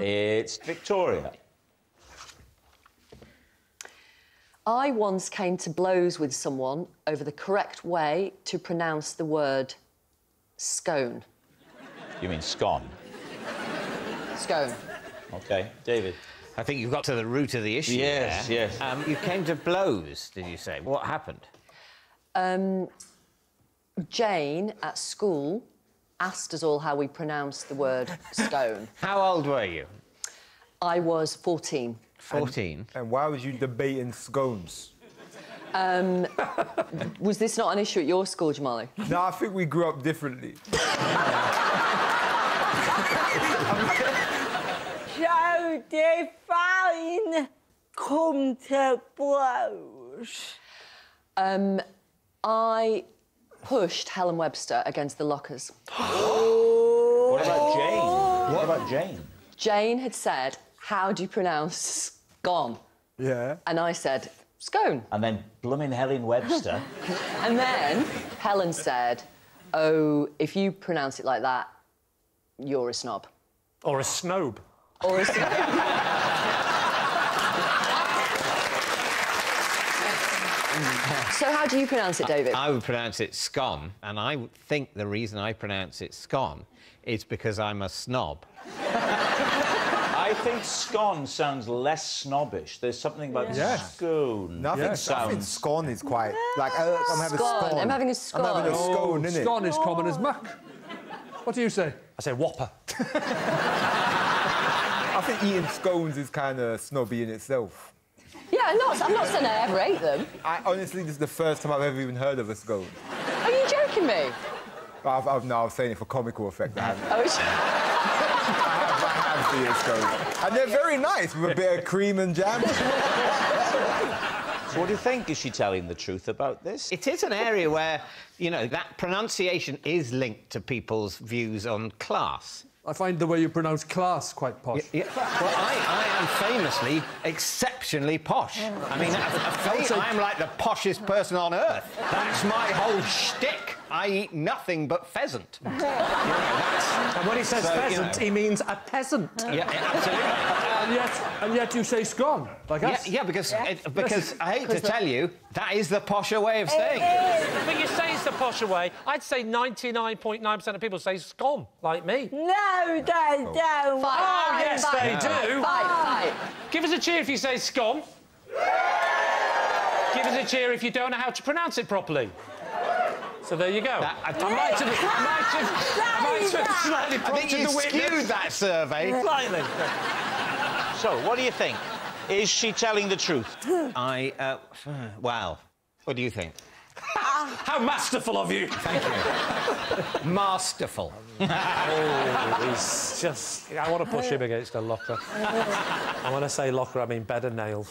It's Victoria. I once came to blows with someone over the correct way to pronounce the word scone. You mean scone? Scone. OK. David? I think you've got to the root of the issue. Yes, there. yes. Um, you came to blows, did you say? What happened? Um, Jane at school asked us all how we pronounced the word scone. How old were you? I was 14. 14. And why was you debating scones? Was this not an issue at your school, Jamali? No, I think we grew up differently. So define come to blows. Um, I pushed Helen Webster against the lockers. What about oh. Jane? What about Jane? Jane had said, How do you pronounce scone? Yeah. And I said, Scone. And then blooming Helen Webster. And then Helen said, Oh, if you pronounce it like that, you're a snob. Or a snob. Or a snob. so, how do you pronounce it, David? I would pronounce it scone, and I think the reason I pronounce it scone is because I'm a snob. I think scone sounds less snobbish. There's something about Yes. scone. No, I think, that sounds. scone is quite like uh, I'm having Scone. scone. I'm having a I'm having a scone. scone, innit? Scone is common as muck. What do you say? I say whopper. I think eating scones is kind of snobby in itself. Yeah, I'm not, I'm not saying I ever ate them. I honestly, this is the first time I've ever even heard of a scone. Are you joking me? I've, I've, no, I was saying it for comical effect. I haven't. Oh, it's... I have, I have eaten scones. And they're very nice with a bit of cream and jam. So what do you think? Is she telling the truth about this? It is an area where, you know, that pronunciation is linked to people's views on class. I find the way you pronounce class quite posh. Yeah, well, I, I am famously exceptionally posh. I mean, I, I, I'm like the poshest person on earth. That's my whole shtick. I eat nothing but pheasant. You know, And when he says So, you pheasant, know. he means a peasant. yeah, yeah, absolutely. And yet, and yet you say scone, like Yeah, us. yeah, because it, uh, because I hate to tell you, that is the posher way of saying it. But you say it's the posher way. I'd say 99.9% of people say scone, like me. No, they don't. Oh. Fight. Oh, yes, fight, they do. Fight, fight. Give us a cheer if you say scone. Give us a cheer if you don't know how to pronounce it properly. So there you go. That- I- I might have, I might have, I might have slightly I think prompted you the witness. skewed that survey. Slightly. So, what do you think? Is she telling the truth? I, uh, wow. What do you think? How masterful of you. Thank you. masterful. He's just... I want to push him against a locker. and when I say locker, I mean bed and nails.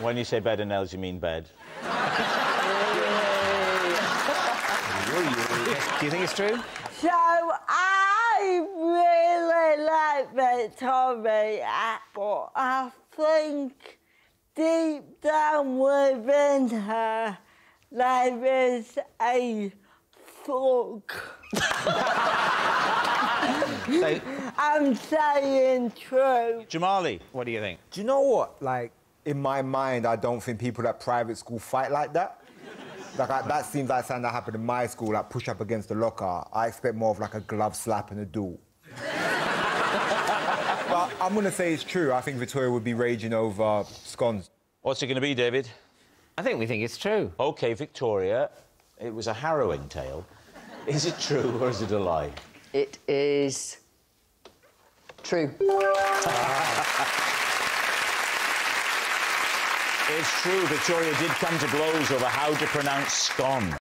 When you say bed and nails, you mean bed. Do you think it's true? So I really like Victoria, but I think deep down within her there is a thug. So, I'm saying true. Jamali. what do you think? Do you know what? Like, in my mind, I don't think people at private school fight like that. Like, I, that seems like something that happened in my school, like push up against the locker. I expect more of like a glove slap and a duel. but I'm gonna say it's true. I think Victoria would be raging over scones. What's it going to be, David? I think we think it's true. OK, Victoria, it was a harrowing tale. Is it true or is it a lie? It is true. It's true, Victoria did come to blows over how to pronounce scone.